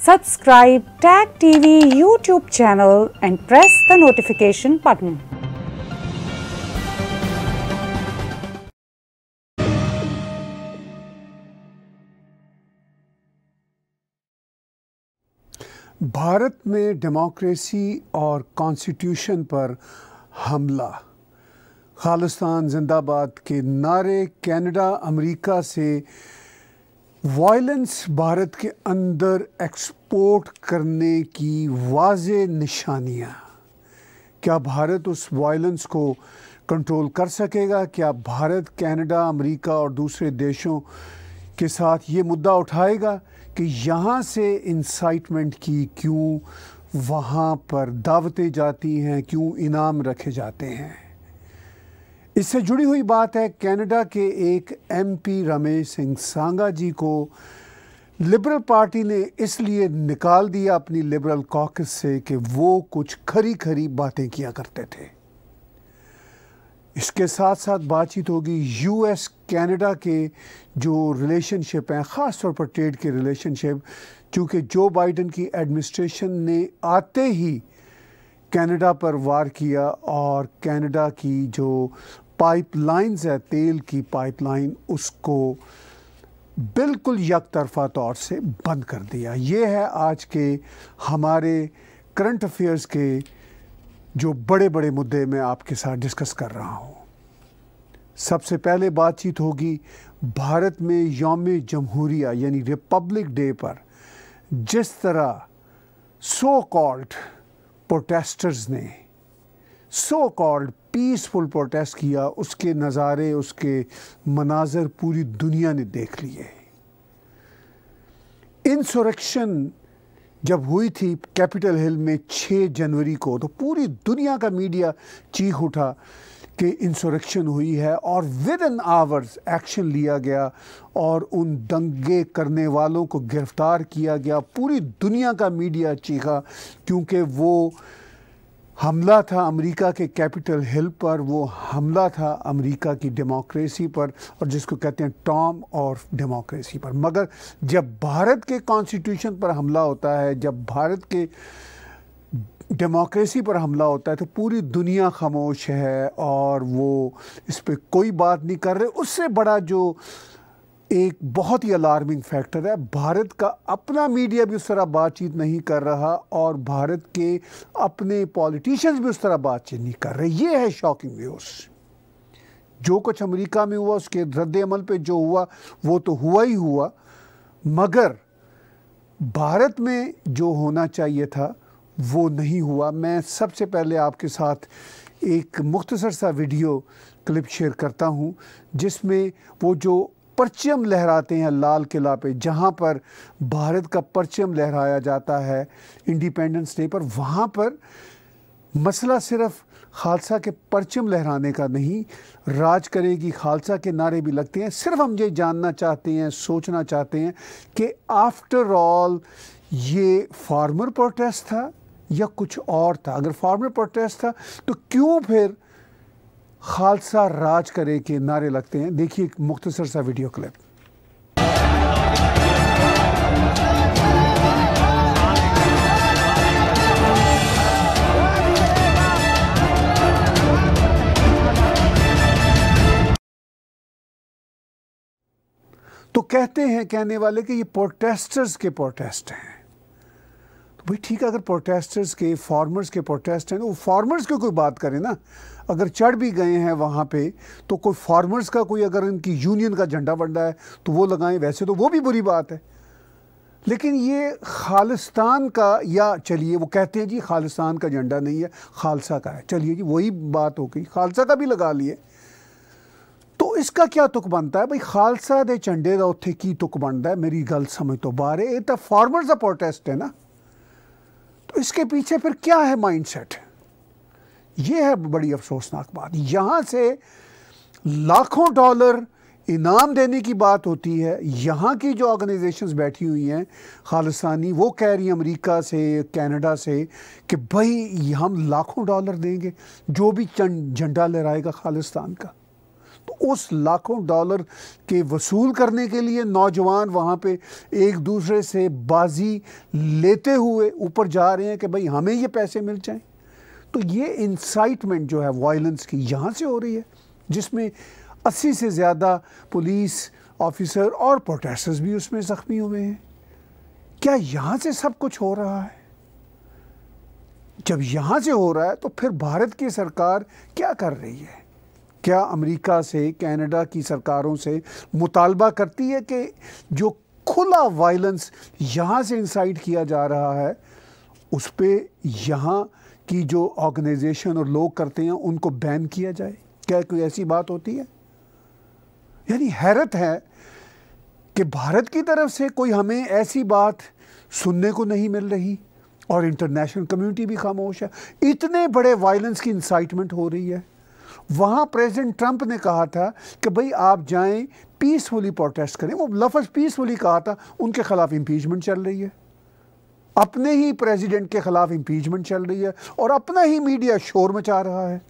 Subscribe Tag TV YouTube channel and press the notification button. Bharat में democracy और constitution पर हमला खालिस्तान जिंदाबाद के नारे कनाडा अमेरिका से वायलेंस भारत के अंदर एक्सपोर्ट करने की वाज निशानियाँ। क्या भारत उस वायलेंस को कंट्रोल कर सकेगा? क्या भारत कनाडा, अमेरिका और दूसरे देशों के साथ ये मुद्दा उठाएगा कि यहाँ से इंसाइटमेंट की क्यों वहाँ पर दावतें जाती हैं, क्यों इनाम रखे जाते हैं? इससे जुड़ी हुई बात है कनाडा के एक एमपी रमेश सिंह सांगा जी को। लिबरल पार्टी ने इसलिए निकाल दिया अपनी लिबरल कॉकस से कि वो कुछ खरी खरी बातें किया करते थे। इसके साथ साथ बातचीत होगी यूएस कनाडा के जो रिलेशनशिप हैं ख़ास तौर पर ट्रेड के रिलेशनशिप चूँकि जो बाइडन की एडमिनिस्ट्रेशन ने आते ही कनाडा पर वार किया और कनाडा की जो पाइपलाइंस है, तेल की पाइपलाइन उसको बिल्कुल यक तरफा तौर से बंद कर दिया। ये है आज के हमारे करंट अफेयर्स के जो बड़े बड़े मुद्दे मैं आपके साथ डिस्कस कर रहा हूँ। सबसे पहले बातचीत होगी भारत में योम जमहूरिया, यानी रिपब्लिक डे पर, जिस तरह सो कॉल्ड प्रोटेस्टर्स ने सो कॉल्ड पीसफुल प्रोटेस्ट किया, उसके नज़ारे, उसके मनाजर पूरी दुनिया ने देख लिए। इंसुरक्शन जब हुई थी कैपिटल हिल में 6 जनवरी को तो पूरी दुनिया का मीडिया चीख उठा कि इंसुरक्शन हुई है और विद इन आवर्स एक्शन लिया गया और उन दंगे करने वालों को गिरफ़्तार किया गया। पूरी दुनिया का मीडिया चीखा क्योंकि वो हमला था अमेरिका के कैपिटल हिल पर, वो हमला था अमेरिका की डेमोक्रेसी पर, और जिसको कहते हैं टॉम और डेमोक्रेसी पर। मगर जब भारत के कॉन्स्टिट्यूशन पर हमला होता है, जब भारत के डेमोक्रेसी पर हमला होता है तो पूरी दुनिया खामोश है, और वो इस पर कोई बात नहीं कर रहे। उससे बड़ा जो एक बहुत ही अलार्मिंग फैक्टर है। भारत का अपना मीडिया भी उस तरह बातचीत नहीं कर रहा और भारत के अपने पॉलिटिशियंस भी उस तरह बातचीत नहीं कर रहे। ये है शॉकिंग न्यूज़ जो कुछ अमेरिका में हुआ, उसके रद्द अमल पे जो हुआ, वो तो हुआ ही हुआ। मगर भारत में जो होना चाहिए था, वो नहीं हुआ। मैं सबसे पहले आपके साथ एक मुख्तसर सा वीडियो क्लिप शेयर करता हूँ, जिसमें वो जो परचम लहराते हैं लाल किला पे, जहाँ पर भारत का परचम लहराया जाता है इंडिपेंडेंस डे पर। वहाँ पर मसला सिर्फ़ खालसा के परचम लहराने का नहीं, राज करेगी, खालसा के नारे भी लगते हैं। सिर्फ़ हम ये जानना चाहते हैं, सोचना चाहते हैं कि आफ्टर ऑल ये फार्मर प्रोटेस्ट था या कुछ और था? अगर फार्मर प्रोटेस्ट था तो क्यों फिर खालसा राज करे के नारे लगते हैं। देखिए एक मुख्तसर सा वीडियो क्लिप। तो कहते हैं कहने वाले कि ये प्रोटेस्टर्स के प्रोटेस्ट हैं। भाई ठीक है, अगर प्रोटेस्टर्स के फार्मर्स के प्रोटेस्ट हैं तो वो फार्मर्स की कोई बात करें ना। अगर चढ़ भी गए हैं वहाँ पे तो कोई फार्मर्स का कोई अगर इनकी यूनियन का झंडा बंडा है तो वो लगाएँ। वैसे तो वो भी बुरी बात है। लेकिन ये खालिस्तान का, या चलिए, वो कहते हैं जी खालिस्तान का झंडा नहीं है, खालसा का है। चलिए जी, वही बात हो गई। खालसा का भी लगा लिए। तो इसका क्या तुक बनता है? भाई खालसा दे झंडे का उत्थे की तुक बनता है? मेरी गल समझ तो बाहर है। ये तो फार्मर्स का प्रोटेस्ट है ना। तो इसके पीछे फिर क्या है माइंडसेट ये है बड़ी अफसोसनाक बात। यहाँ से लाखों डॉलर इनाम देने की बात होती है। यहाँ की जो ऑर्गेनाइजेशंस बैठी हुई हैं, खालिस्तानी, वो कह रही हैं अमेरिका से, कनाडा से कि भाई, हम लाखों डॉलर देंगे। जो भी झंडा लहराएगा खालिस्तान का। उस लाखों डॉलर के वसूल करने के लिए नौजवान वहाँ पे एक दूसरे से बाजी लेते हुए ऊपर जा रहे हैं कि भाई हमें ये पैसे मिल जाएँ। तो ये इंसाइटमेंट जो है वायलेंस की यहाँ से हो रही है, जिसमें अस्सी से ज़्यादा पुलिस ऑफिसर और प्रोटेस्टर्स भी उसमें ज़ख्मी हुए हैं। क्या यहाँ से सब कुछ हो रहा है? जब यहाँ से हो रहा है तो फिर भारत की सरकार क्या कर रही है? क्या अमेरिका से, कनाडा की सरकारों से मुतालबा करती है कि जो खुला वायलेंस यहाँ से इंसाइट किया जा रहा है, उस पर यहाँ की जो ऑर्गेनाइजेशन और लोग करते हैं, उनको बैन किया जाए? क्या कोई ऐसी बात होती है? यानी हैरत है कि भारत की तरफ़ से कोई हमें ऐसी बात सुनने को नहीं मिल रही और इंटरनेशनल कम्युनिटी भी खामोश है। इतने बड़े वायलेंस की इंसाइटमेंट हो रही है। वहाँ प्रेसिडेंट ट्रंप ने कहा था कि भाई आप जाएँ पीसफुली प्रोटेस्ट करें। वो लफज पीसफुली कहा था, उनके खिलाफ इम्पीचमेंट चल रही है। अपने ही प्रेसिडेंट के खिलाफ इम्पीचमेंट चल रही है और अपना ही मीडिया शोर मचा रहा है।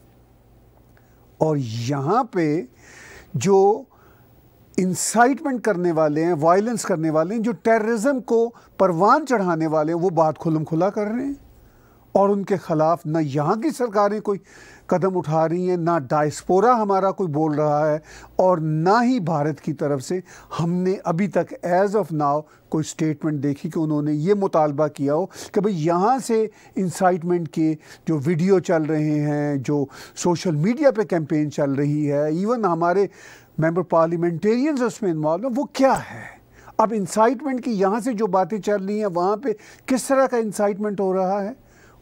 और यहाँ पे जो इंसाइटमेंट करने वाले हैं वायलेंस करने वाले हैं, जो टेररिज्म को परवान चढ़ाने वाले हैं, वो बात खुलम खुला कर रहे हैं। और उनके ख़िलाफ़ ना यहाँ की सरकारें कोई कदम उठा रही हैं, ना डायस्पोरा हमारा कोई बोल रहा है और ना ही भारत की तरफ़ से हमने अभी तक एज ऑफ़ नाउ कोई स्टेटमेंट देखी कि उन्होंने ये मुतालबा किया हो कि भाई यहाँ से इंसाइटमेंट के जो वीडियो चल रहे हैं, जो सोशल मीडिया पे कैंपेन चल रही है इवन हमारे मेंबर पार्लियामेंटेरियंस उसमें इन्वॉल्व हैं, वो क्या है? अब इंसाइटमेंट की यहाँ से जो बातें चल रही हैं, वहाँ पे किस तरह का इंसाइटमेंट हो रहा है?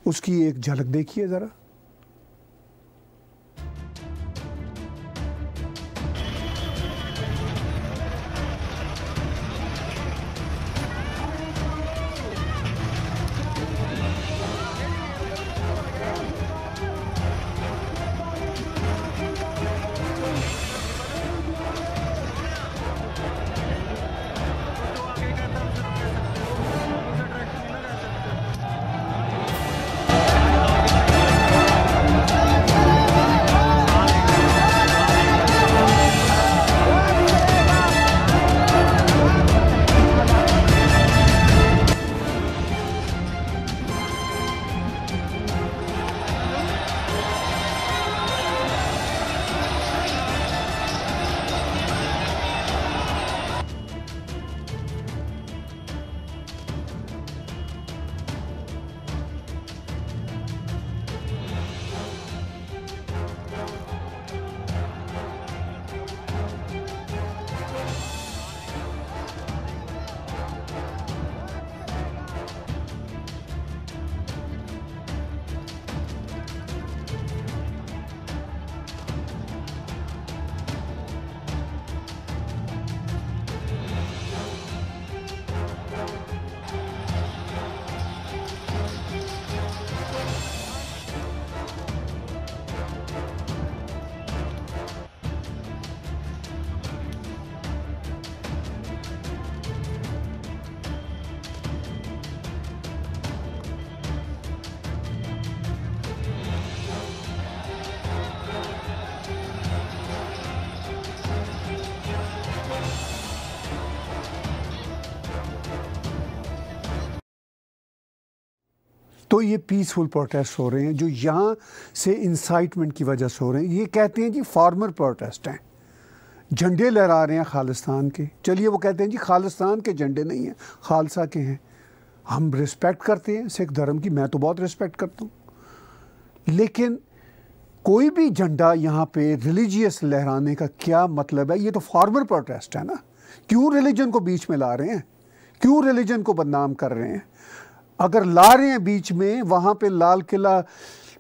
उसकी एक झलक देखिए ज़रा। तो ये पीसफुल प्रोटेस्ट हो रहे हैं, जो यहाँ से इंसाइटमेंट की वजह से हो रहे हैं। ये कहते हैं जी फार्मर प्रोटेस्ट हैं। झंडे लहरा रहे हैं खालिस्तान के। चलिए वो कहते हैं जी खालिस्तान के झंडे नहीं हैं, खालसा के हैं। हम रिस्पेक्ट करते हैं, सिख धर्म की मैं तो बहुत रिस्पेक्ट करता हूँ। लेकिन कोई भी झंडा यहाँ पे रिलीजियस लहराने का क्या मतलब है? ये तो फार्मर प्रोटेस्ट है ना। क्यों रिलीजन को बीच में ला रहे हैं? क्यों रिलीजन को बदनाम कर रहे हैं? अगर ला रहे हैं बीच में, वहाँ पे लाल किला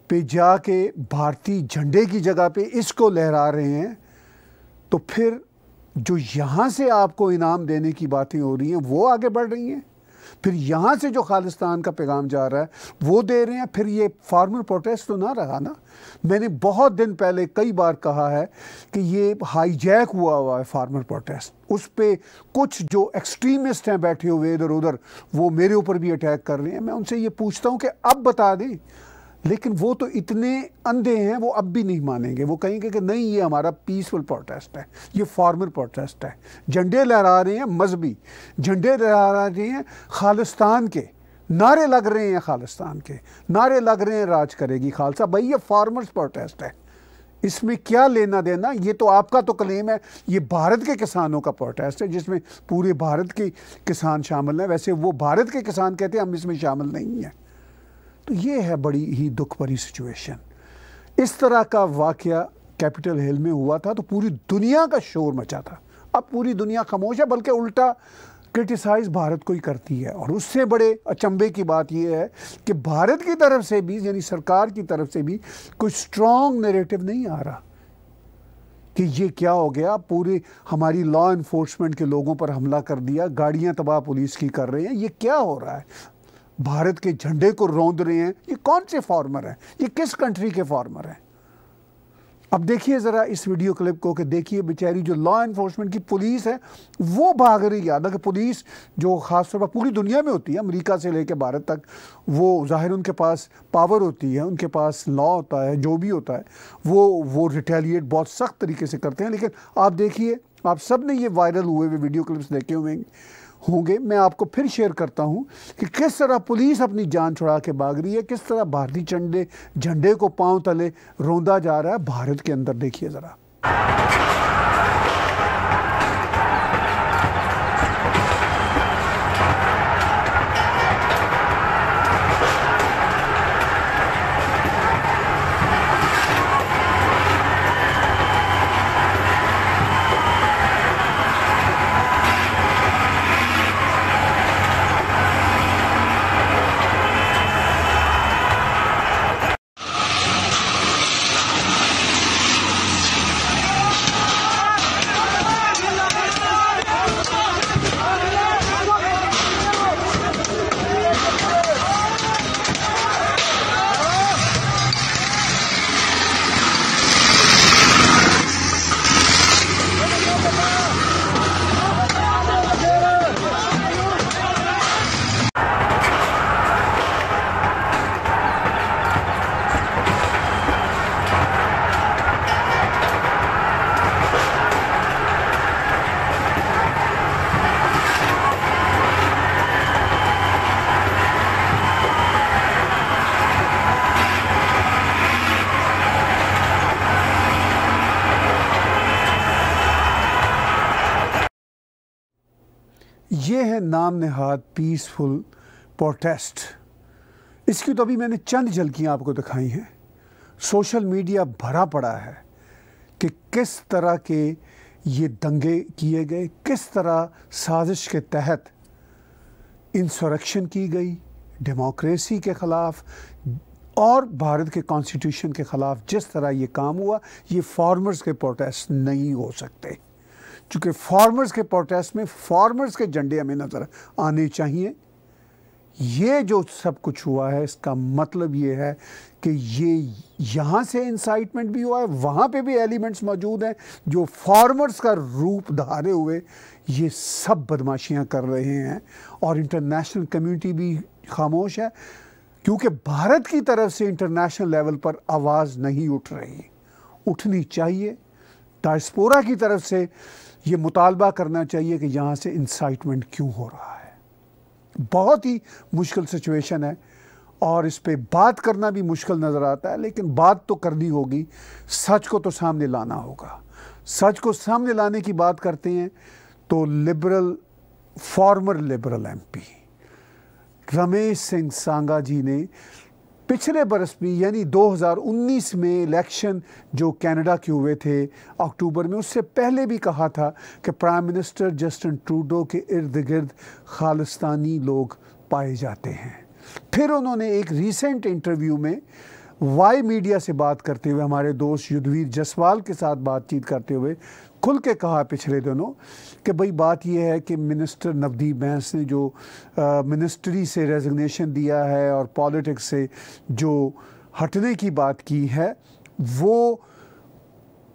पे जाके भारतीय झंडे की जगह पे इसको लहरा रहे हैं तो फिर जो यहाँ से आपको इनाम देने की बातें हो रही हैं, वो आगे बढ़ रही हैं? फिर यहाँ से जो खालिस्तान का पैगाम जा रहा है, वो दे रहे हैं, फिर ये फार्मर प्रोटेस्ट तो ना रहा ना? मैंने बहुत दिन पहले कई बार कहा है कि ये हाईजैक हुआ हुआ है फार्मर प्रोटेस्ट उस पर कुछ जो एक्सट्रीमिस्ट हैं बैठे हुए इधर उधर वो मेरे ऊपर भी अटैक कर रहे हैं। मैं उनसे ये पूछता हूँ कि अब बता दें लेकिन वो तो इतने अंधे हैं, वो अब भी नहीं मानेंगे। वो कहेंगे कि नहीं, ये हमारा पीसफुल प्रोटेस्ट है, ये फॉर्मल प्रोटेस्ट है। झंडे लहरा रहे हैं मजहबी, झंडे लहरा रहे हैं खालिस्तान के। नारे लग रहे हैं खालिस्तान के। नारे लग रहे हैं राज करेगी खालसा। भाई, ये फार्मर्स प्रोटेस्ट है। इसमें क्या लेना देना? ये तो आपका तो क्लेम है। ये भारत के किसानों का प्रोटेस्ट है, जिसमें पूरे भारत के किसान शामिल हैं। वैसे वो भारत के किसान कहते हैं, हम इसमें शामिल नहीं हैं। तो ये है बड़ी ही दुख भरी सिचुएशन इस तरह का वाक़ कैपिटल हिल में हुआ था तो पूरी दुनिया का शोर मचा था। अब पूरी दुनिया खामोश है, बल्कि उल्टा क्रिटिसाइज भारत को ही करती है। और उससे बड़े अचंभे की बात यह है कि भारत की तरफ़ से भी, यानी सरकार की तरफ़ से भी, कोई स्ट्रॉन्ग नैरेटिव नहीं आ रहा कि ये क्या हो गया। पूरे हमारी लॉ इन्फोर्समेंट के लोगों पर हमला कर दिया, गाड़ियाँ तबाह पुलिस की कर रहे हैं, ये क्या हो रहा है? भारत के झंडे को रौंद रहे हैं। ये कौन से फार्मर हैं? ये किस कंट्री के फार्मर हैं? अब देखिए ज़रा इस वीडियो क्लिप को कि देखिए बेचारी जो लॉ इन्फोर्समेंट की पुलिस है, वो भाग रही है। हालाँकि पुलिस जो ख़ासतौर पर पूरी दुनिया में होती है, अमेरिका से लेकर भारत तक, वो ज़ाहिर उनके पास पावर होती है, उनके पास लॉ होता है, जो भी होता है, वो वो रिटेलिएट बहुत सख्त तरीके से करते हैं। लेकिन आप देखिए, आप सबने ये वायरल हुए हुए वीडियो क्लिप्स देखे हुए होंगे। मैं आपको फिर शेयर करता हूँ कि किस तरह पुलिस अपनी जान छुड़ा के भाग रही है, किस तरह भारतीय झंडे झंडे को पाँव तले रोंदा जा रहा है। भारत के अंदर देखिए ज़रा। ये है नाम नहाद पीसफुल प्रोटेस्ट इसकी तो अभी मैंने चंद झलकियाँ आपको दिखाई हैं। सोशल मीडिया भरा पड़ा है कि किस तरह के ये दंगे किए गए, किस तरह साजिश के तहत इंसरेक्शन की गई डेमोक्रेसी के ख़िलाफ़, और भारत के कॉन्स्टिट्यूशन के ख़िलाफ़ जिस तरह ये काम हुआ, ये फार्मर्स के प्रोटेस्ट नहीं हो सकते। चूँकि फार्मर्स के प्रोटेस्ट में फार्मर्स के झंडे हमें नज़र आने चाहिए। ये जो सब कुछ हुआ है, इसका मतलब ये है कि ये यहाँ से इंसाइटमेंट भी हुआ है, वहाँ पे भी एलिमेंट्स मौजूद हैं जो फार्मर्स का रूप धारे हुए ये सब बदमाशियाँ कर रहे हैं और इंटरनेशनल कम्युनिटी भी खामोश है, क्योंकि भारत की तरफ़ से इंटरनेशनल लेवल पर आवाज़ नहीं उठ रही। उठनी चाहिए। डायस्पोरा की तरफ़ से ये मुतालबा करना चाहिए कि यहाँ से इंसाइटमेंट क्यों हो रहा है। बहुत ही मुश्किल सिचुएशन है और इस पर बात करना भी मुश्किल नज़र आता है, लेकिन बात तो करनी होगी। सच को तो सामने लाना होगा। सच को सामने लाने की बात करते हैं तो liberal former liberal MP Ramesh Singh Sanga ji ने पिछले बरस भी, यानी 2019 में इलेक्शन जो कनाडा के हुए थे, अक्टूबर में उससे पहले भी कहा था कि प्राइम मिनिस्टर जस्टिन ट्रूडो के इर्द गिर्द खालिस्तानी लोग पाए जाते हैं। फिर उन्होंने एक रीसेंट इंटरव्यू में वाई मीडिया से बात करते हुए, हमारे दोस्त युद्धवीर जसवाल के साथ बातचीत करते हुए खुल के कहा पिछले दिनों कि भाई बात यह है कि मिनिस्टर नवदीप बैंस ने जो आ, मिनिस्ट्री से रेजिग्नेशन दिया है और पॉलिटिक्स से जो हटने की बात की है वो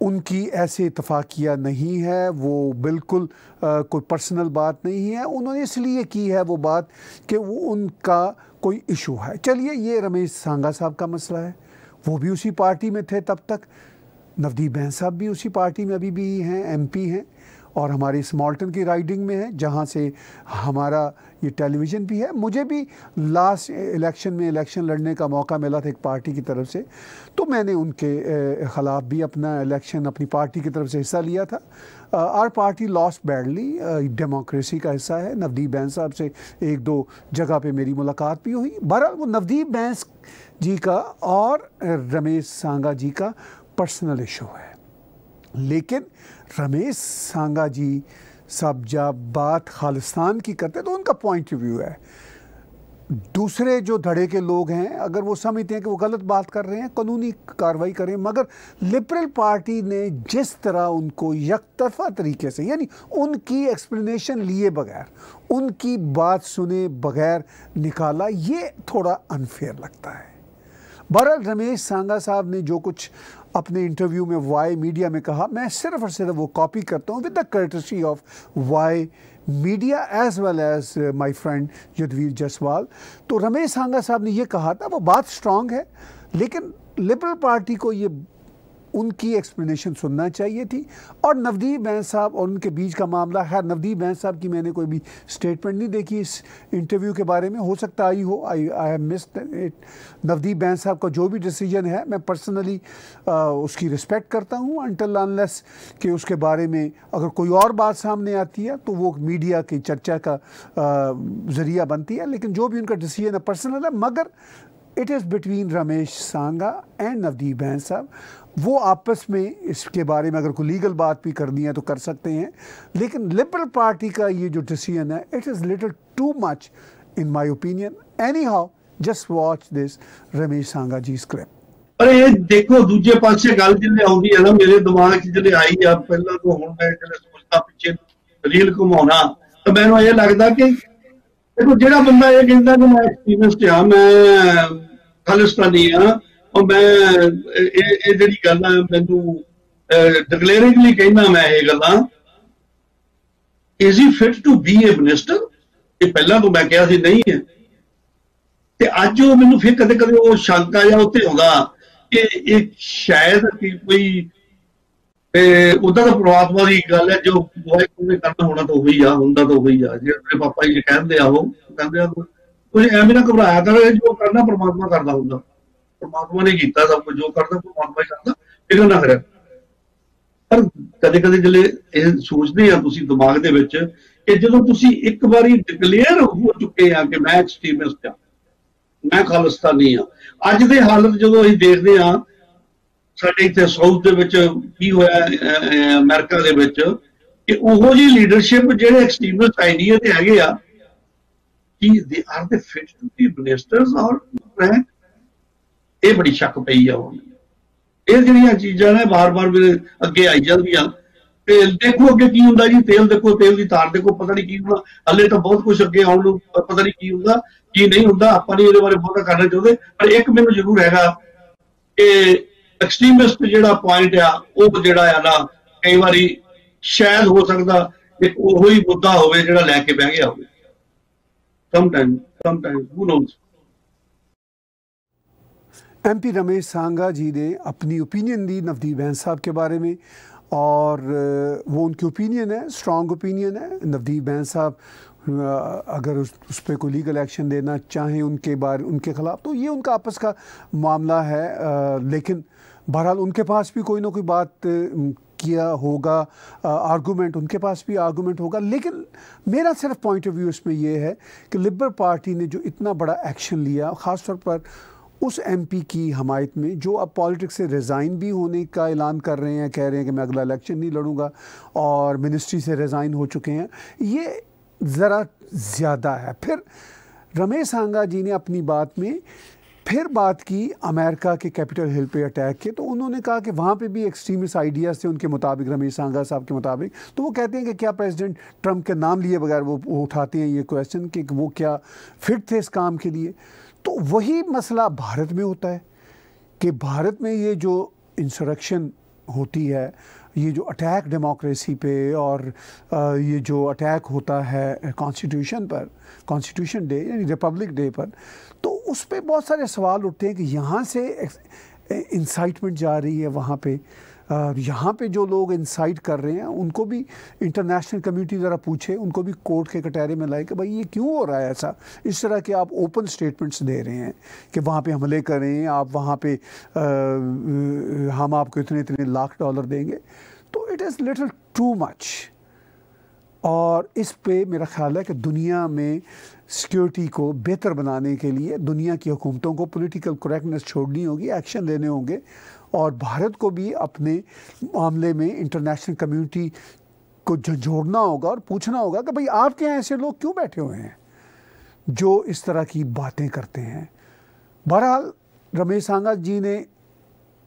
उनकी ऐसे इतफाकिया नहीं है वो बिल्कुल आ, कोई पर्सनल बात नहीं है। उन्होंने इसलिए की है वो बात कि वो उनका कोई इशू है। चलिए ये रमेश सांगा साहब का मसला है। वो भी उसी पार्टी में थे तब तक। नवदीप बहन साहब भी उसी पार्टी में अभी भी हैं एमपी हैं और हमारी स्मॉल्टन की राइडिंग में है, जहाँ से हमारा ये टेलीविज़न भी है। मुझे भी लास्ट इलेक्शन में इलेक्शन लड़ने का मौका मिला था एक पार्टी की तरफ़ से तो मैंने उनके ख़िलाफ़ भी अपना इलेक्शन अपनी पार्टी की तरफ़ से हिस्सा लिया था। Our party loss badly democracy का हिस्सा है। नवदीप बैंस साहब से एक दो जगह पे मेरी मुलाकात भी हुई। बहरहाल वो नवदीप बैंस जी का और रमेश सांगा जी का पर्सनल इशू है। लेकिन रमेश सांगा जी सब जब बात खालिस्तान की करते हैं तो उनका पॉइंट ऑफ़ व्यू है। दूसरे जो धड़े के लोग हैं, अगर वो समझते हैं कि वो गलत बात कर रहे हैं, कानूनी कार्रवाई करें, मगर लिबरल पार्टी ने जिस तरह उनको यकतरफा तरीके से, यानी उनकी एक्सप्लेनेशन लिए बगैर, उनकी बात सुने बगैर निकाला, ये थोड़ा अनफेयर लगता है। बहरहाल रमेश सांगा साहब ने जो कुछ अपने इंटरव्यू में वाई मीडिया में कहा, मैं सिर्फ़ और सिर्फ़ वो कॉपी करता हूँ with the courtesy of Y media as well as my friend Yudhveer Jaswal तो रमेश सांगा साहब ने ये कहा था, वो बात स्ट्रांग है, लेकिन लिबरल पार्टी को ये उनकी एक्सप्लेनेशन सुनना चाहिए थी। और नवदीप बैंस साहब और उनके बीच का मामला, खैर नवदीप बैंस साहब की मैंने कोई भी स्टेटमेंट नहीं देखी इस इंटरव्यू के बारे में। हो सकता आई हो I I have missed it Navdeep Bains साहब का जो भी डिसीज़न है, मैं पर्सनली उसकी रिस्पेक्ट करता हूँ। अनटल अनलेस कि उसके बारे में अगर कोई और बात सामने आती है तो वो मीडिया की चर्चा का ज़रिया बनती है। लेकिन जो भी उनका डिसीज़न है पर्सनल है, मगर it is between Ramesh Sanga and Navdeep Bains साहब वो आपस में इसके बारे में अगर कोई लीगल बात भी करनी है तो कर सकते हैं लेकिन लिबरल पार्टी का ये जो डिसीजन है it is little too much in my opinion anyhow just watch this Ramesh Sanga ji script ਪਰ ਇਹ ਦੇਖੋ ਦੂਜੇ ਪਾਸੇ ਗੱਲ ਜਿੱਲੇ ਆਉਂਦੀ ਹੈ ਨਾ ਮੇਰੇ ਦਿਮਾਗ 'ਚ ਜਿਹੜੇ ਆਈ ਆ ਪਹਿਲਾਂ ਤੋਂ ਹੁਣ ਮੈਂ ਜਿਹੜੇ ਸੋਚਦਾ ਪਿੱਛੇ ਰੀਲ ਘੁਮਾਉਣਾ ਤਾਂ ਮੈਨੂੰ ਇਹ ਲੱਗਦਾ ਕਿ ਦੇਖੋ, ਜਿਹੜਾ ਬੰਦਾ ਇਹ ਕਹਿੰਦਾ ਕਿ ਮੈਂ ਐਕਸਟ੍ਰੀਮਿਸਟ ਆ ਮੈਂ ਖਾਲਿਸਤਾਨੀ ਆ ਉਹ ਮੈਂ, ਇਹ ਇਹ ਜਿਹੜੀ ਗੱਲ ਆ, ਮੈਨੂੰ ਡਿਕਲੇਅਰਿੰਗਲੀ ਕਹਿੰਦਾ ਮੈਂ ਇਹ ਗੱਲਾਂ is he fit to be a minister ਇਹ ਪਹਿਲਾਂ ਤੋਂ ਮੈਂ ਕਿਹਾ ਸੀ, ਨਹੀਂ ਹੈ। ਤੇ ਅੱਜ ਉਹ ਮੈਨੂੰ ਫਿਰ ਕਦੇ ਕਦੇ ਉਹ ਸ਼ੰਕਾ ਜਾਂ ਉੱਤੇ ਆਉਂਦਾ ਕਿ ਇਹ ਸ਼ਾਇਦ ਕੋਈ ਤੇ ਉਹਦਾ ਤਾਂ ਪ੍ਰਮਾਤਮਾ ਦੀ ਗੱਲ ਹੈ, ਜੋ ਵਾਹਿਗੁਰੂ ਨੇ ਕਰਨਾ ਹੋਣਾ ਤਾਂ ਉਹੀ ਆ ਹੁੰਦਾ ਤਾਂ ਉਹੀ ਆ। ਜਿਹੜੇ ਮੇਰੇ ਪਾਪਾ ਜੀ ਕਹਿੰਦੇ ਆ ਉਹ, ਕਹਿੰਦੇ ਆ ਕੁਝ ਐਵੇਂ ਨਾ ਘਬਰਾਇਆ ਕਰ ਜੋ ਕਰਨਾ ਪ੍ਰਮਾਤਮਾ ਕਰਦਾ ਹੁੰਦਾ। ਪਰਮਾਤਮਾ ਨੇ ਕੀਤਾ ਸਭ ਕੁਝ, ਜੋ ਕਰਦਾ ਪਰਮਾਤਮਾ ਹੀ ਕਰਦਾ, ਫਿਕਰ ਨਾ ਕਰਿਆ ਪਰ ਕਦੇ ਕਦੇ ਜਿਹੜੇ ਇਹ ਸੋਚਦੇ ਆ ਤੁਸੀਂ ਦਿਮਾਗ ਦੇ ਵਿੱਚ, ਕਿ ਜਦੋਂ ਤੁਸੀਂ ਇੱਕ ਵਾਰੀ ਡਿਕਲੇਅਰ ਹੋ ਚੁੱਕੇ ਆ ਕਿ ਮੈਂ ਐਕਸਟ੍ਰੀਮਿਸਟ ਆ, ਮੈਂ ਖਾਲਿਸਤਾਨੀ ਆ, ਅੱਜ ਦੇ ਹਾਲਤ ਜਦੋਂ ਅਸੀਂ ਦੇਖਦੇ ਆ ਸਾਡੇ ਇੱਥੇ ਸਾਊਥ ਦੇ ਵਿੱਚ ਕੀ ਹੋਇਆ ਅਮਰੀਕਾ ਦੇ ਵਿੱਚ ਕਿ ਉਹੋ ਜੀ ਲੀਡਰਸ਼ਿਪ ਜਿਹੜੇ ਐਕਸਟ੍ਰੀਮਿਸਟ ਆਈਡੀਆ ਤੇ ਹੈਗੇ ਆ, ਕਿ ਦੇ ਆਰ ਦੇ ਫਿਟ ਟੂ ਬੀ ਮਿਨਿਸਟਰਸ ਔਰ ਇਹ ਬੜੀ ਸ਼ੱਕ ਪਈ ਆ ਹੁਣ। ਇਹ ਜਿਹੜੀਆਂ ਚੀਜ਼ਾਂ ਨੇ ਬਾਰ-ਬਾਰ ਮੇਰੇ ਅੱਗੇ ਆਈ ਜਾਂਦੀਆਂ। ਤੇਲ ਦੇਖੋ ਅੱਗੇ ਕੀ ਹੁੰਦਾ ਜੀ, ਤੇਲ ਦੇਖੋ, ਤੇਲ ਦੀ ਤਾਰ ਦੇਖੋ, ਪਤਾ ਨਹੀਂ ਕੀ ਹੁੰਦਾ। ਹੱਲੇ ਤਾਂ ਬਹੁਤ ਕੁਝ ਅੱਗੇ ਆਉਣ ਨੂੰ ਪਤਾ ਨਹੀਂ ਕੀ ਹੁੰਦਾ, ਕੀ ਨਹੀਂ ਹੁੰਦਾ, ਆਪਾਂ ਨਹੀਂ ਇਹਦੇ ਬਾਰੇ ਬਹੁਤਾ ਕਰਨਾ ਚਾਹੁੰਦੇ। ਪਰ ਇੱਕ ਮੈਨੂੰ ਜ਼ਰੂਰ ਹੈਗਾ ਕਿ ਐਕਸਟ੍ਰੀਮਿਸਟ ਜਿਹੜਾ ਪੁਆਇੰਟ ਆ ਉਹ ਜਿਹੜਾ ਆ ਨਾ ਕਈ ਵਾਰੀ ਸ਼ਾਇਦ ਹੋ ਸਕਦਾ ਇੱਕ ਉਹੋ ਹੀ ਮੁੱਦਾ ਹੋਵੇ ਜਿਹੜਾ ਲੈ ਕੇ ਬਹਿ ਗਿਆ ਹੋਵੇ sometime sometime who knows MP Ramesh Sanga ji ने अपनी ओपिनियन दी नवदीप बैंस साहब के बारे में और वो उनकी ओपिनियन है स्ट्रॉन्ग ओपिनियन है नवदीप बैंस साहब अगर उस, उस पर कोई लीगल एक्शन देना चाहें उनके बारे उनके ख़िलाफ़ तो ये उनका आपस का मामला है आ, लेकिन बहरहाल उनके पास भी कोई ना कोई बात किया होगा आर्गूमेंट उनके पास भी आर्गूमेंट होगा। लेकिन मेरा सिर्फ़ पॉइंट ऑफ़ व्यू इसमें यह है कि लिबरल पार्टी ने जो इतना बड़ा एक्शन लिया ख़ास तौर पर उस एमपी की हमायत में, जो अब पॉलिटिक्स से रिज़ाइन भी होने का ऐलान कर रहे हैं, कह रहे हैं कि मैं अगला इलेक्शन नहीं लड़ूँगा और मिनिस्ट्री से रिज़ाइन हो चुके हैं, ये ज़रा ज़्यादा है। फिर रमेश आंगा जी ने अपनी बात में फिर बात की अमेरिका के कैपिटल हिल पे अटैक के तो उन्होंने कहा कि वहाँ पे भी एक्सट्रीमिस्ट आइडियाज़ थे उनके मुताबिक रमेश सांगा साहब के मुताबिक। तो वो कहते हैं कि क्या प्रेसिडेंट ट्रंप के नाम लिए बगैर वो, उठाते हैं ये क्वेश्चन कि वो क्या फिट थे इस काम के लिए। तो वही मसला भारत में होता है कि भारत में ये जो इंसरक्शन होती है ये जो अटैक डेमोक्रेसी पे और ये जो अटैक होता है कॉन्स्टिट्यूशन पर कॉन्स्टिट्यूशन डे यानी रिपब्लिक डे पर उस पर बहुत सारे सवाल उठते हैं कि यहाँ से इंसाइटमेंट जा रही है वहाँ पे। यहाँ पे जो लोग इंसाइट कर रहे हैं उनको भी इंटरनेशनल कम्युनिटी ज़रा पूछे उनको भी कोर्ट के कटहरे में लाए कि भाई ये क्यों हो रहा है ऐसा? इस तरह के आप ओपन स्टेटमेंट्स दे रहे हैं कि वहाँ पे हमले करें आप वहाँ पे आ, हम आपको इतने इतने लाख डॉलर देंगे। तो it is little too much और इस पे मेरा ख्याल है कि दुनिया में सिक्योरिटी को बेहतर बनाने के लिए दुनिया की हुकूमतों को पॉलिटिकल करेक्टनेस छोड़नी होगी एक्शन लेने होंगे और भारत को भी अपने मामले में इंटरनेशनल कम्युनिटी को झंझोड़ना होगा और पूछना होगा कि भाई आपके यहाँ ऐसे लोग क्यों बैठे हुए हैं जो इस तरह की बातें करते हैं। बहरहाल, रमेश सांगा जी ने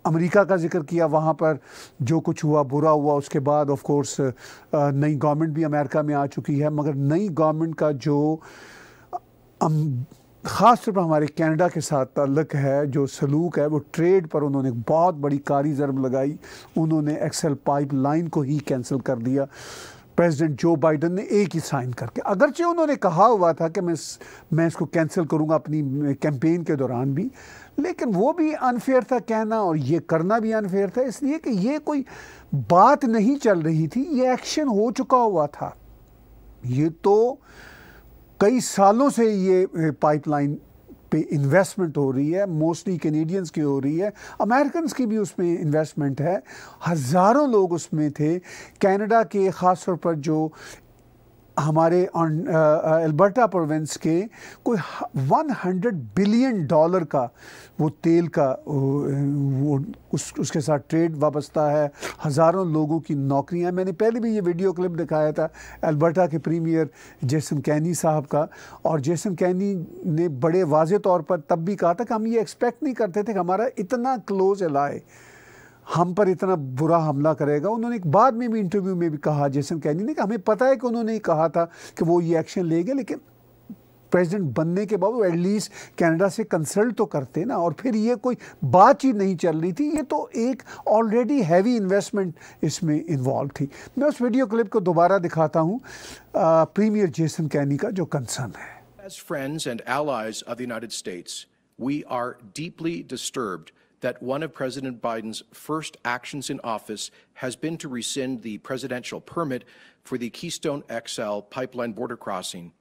अमेरिका का ज़िक्र किया, वहाँ पर जो कुछ हुआ, बुरा हुआ, उसके बाद ऑफ़ कोर्स नई गवर्नमेंट भी अमेरिका में आ चुकी है, मगर नई गवर्नमेंट का जो ख़ास तौर पर हमारे कनाडा के साथ ताल्लुक है, जो सलूक है, वो ट्रेड पर उन्होंने बहुत बड़ी कारी ज़रब लगाई। उन्होंने एक्सेल पाइप लाइन को ही कैंसिल कर दिया। प्रेसिडेंट जो बाइडन ने एक ही साइन करके। अगरचे उन्होंने कहा हुआ था कि मैं मैं इसको कैंसिल करूँगा अपनी कैंपेन के दौरान भी। लेकिन वो भी अनफेयर था कहना, और ये करना भी अनफेयर था। इसलिए कि ये कोई बात नहीं चल रही थी, ये एक्शन हो चुका हुआ था। ये तो कई सालों से ये पाइपलाइन पे इन्वेस्टमेंट हो रही है मोस्टली कैनेडियंस की हो रही है अमेरिकन की भी उसमें इन्वेस्टमेंट है। हज़ारों लोग उसमें थे। कनाडा के ख़ास तौर पर जो हमारे अल्बर्टा प्रोविंस के कोई 100 बिलियन डॉलर का वो तेल का, वो उस, उसके साथ ट्रेड वाबस्ता है। हज़ारों लोगों की नौकरियाँ। मैंने पहले भी ये वीडियो क्लिप दिखाया था अल्बर्टा के प्रीमियर जेसन कैनी साहब का। और जेसन कैनी ने बड़े वाज तौर पर तब भी कहा था कि हम ये एक्सपेक्ट नहीं करते थे कि हमारा इतना क्लोज एलाए हम पर इतना बुरा हमला करेगा। उन्होंने एक बाद में भी इंटरव्यू में भी कहा जैसन कैनी ने कि हमें पता है कि उन्होंने कहा था कि वो ये एक्शन लेंगे लेकिन प्रेसिडेंट बनने के बाद वो एटलीस्ट कनाडा से कंसल्ट तो करते ना और फिर ये कोई बातचीत नहीं चल रही थी। ये तो एक ऑलरेडी हैवी इन्वेस्टमेंट इसमें इन्वॉल्व थी। मैं उस वीडियो क्लिप को दोबारा दिखाता हूँ प्रीमियर जेसन कैनी का जो कंसर्न है। As friends and allies of the United States, we are deeply disturbed that one of President Biden's first actions in office has been to rescind the presidential permit for the Keystone XL pipeline border crossing.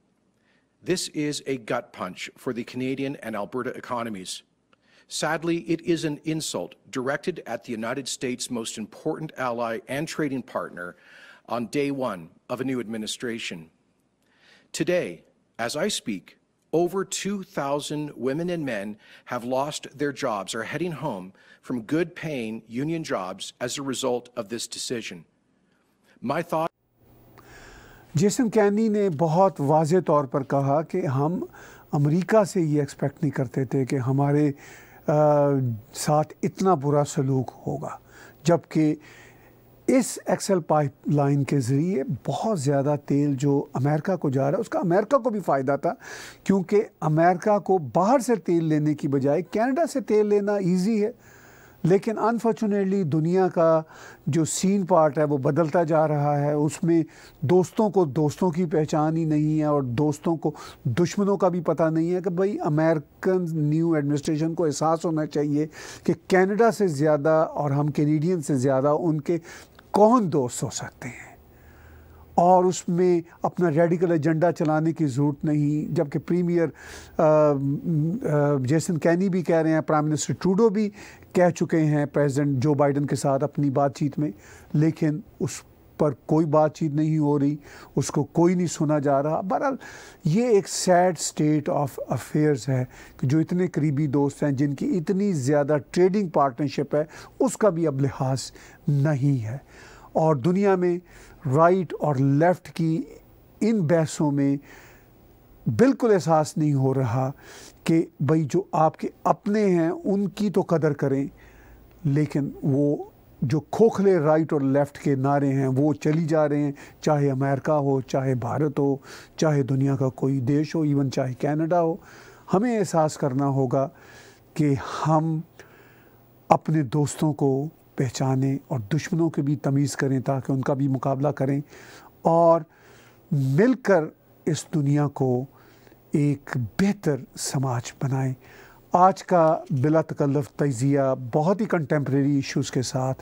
This is a gut punch for the Canadian and Alberta economies. Sadly, it is an insult directed at the United States' most important ally and trading partner on day one of a new administration. Today, as I speak, over 2,000 women and men have lost their jobs or are heading home from good paying union jobs as a result of this decision. My thought Jason Kenney ने बहुत was तौर पर कहा कि हम America से ये expect नहीं करते थे कि हमारे आ, साथ इतना बुरा सलूक होगा जबकि इस एक्सेल पाइपलाइन के ज़रिए बहुत ज़्यादा तेल जो अमेरिका को जा रहा है, उसका अमेरिका को भी फ़ायदा था, क्योंकि अमेरिका को बाहर से तेल लेने की बजाय कनाडा से तेल लेना इजी है। लेकिन अनफॉर्चुनेटली दुनिया का जो सीन पार्ट है, वो बदलता जा रहा है। उसमें दोस्तों को दोस्तों की पहचान ही नहीं है और दोस्तों को दुश्मनों का भी पता नहीं है कि भाई अमेरिकन न्यू एडमिनिस्ट्रेशन को एहसास होना चाहिए कि कनाडा से ज़्यादा और हम कैनेडियन से ज़्यादा उनके कौन दोस्त हो सकते हैं? और उसमें अपना रेडिकल एजेंडा चलाने की ज़रूरत नहीं, जबकि प्रीमियर जेसन कैनी भी कह रहे हैं प्राइम मिनिस्टर ट्रूडो भी कह चुके हैं प्रेसिडेंट जो बाइडन के साथ अपनी बातचीत में, लेकिन उस पर कोई बातचीत नहीं हो रही, उसको कोई नहीं सुना जा रहा। बहरहाल, ये एक सैड स्टेट ऑफ़ अफेयर्स है कि जो इतने करीबी दोस्त हैं, जिनकी इतनी ज़्यादा ट्रेडिंग पार्टनरशिप है, उसका भी अब लिहाज नहीं है। और दुनिया में राइट और लेफ़्ट की इन बहसों में बिल्कुल एहसास नहीं हो रहा कि भाई जो आपके अपने हैं, उनकी तो कदर करें, लेकिन वो जो खोखले राइट और लेफ़्ट के नारे हैं, वो चली जा रहे हैं, चाहे अमेरिका हो, चाहे भारत हो, चाहे दुनिया का कोई देश हो इवन चाहे कनाडा हो। हमें एहसास करना होगा कि हम अपने दोस्तों को पहचानें और दुश्मनों के भी तमीज़ करें, ताकि उनका भी मुकाबला करें और मिलकर इस दुनिया को एक बेहतर समाज बनाएँ। आज का बिला तकल्लफ, तजिया बहुत ही कंटेम्प्रेरी इश्यूज़ के साथ,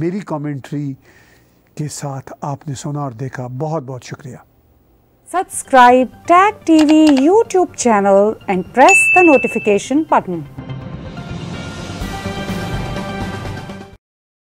मेरी कमेंट्री के साथ आपने सुना और देखा बहुत बहुत शुक्रिया subscribe tag TV YouTube channel and press the notification button.